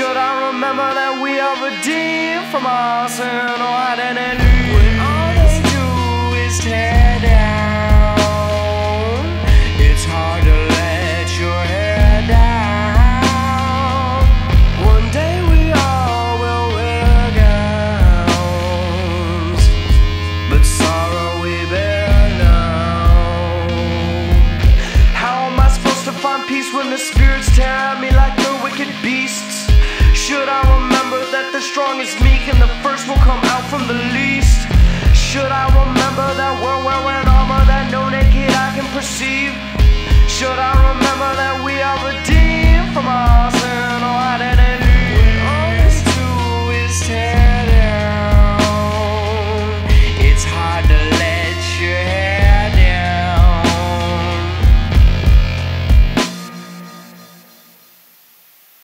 Should I remember that we are redeemed from our sin oh, or identity? When all they do is tear down, it's hard to let your hair down. One day we all will wear gowns, but sorrow we bear now. How am I supposed to find peace when the spirits tear at me like the wicked beasts? Strong is meek and the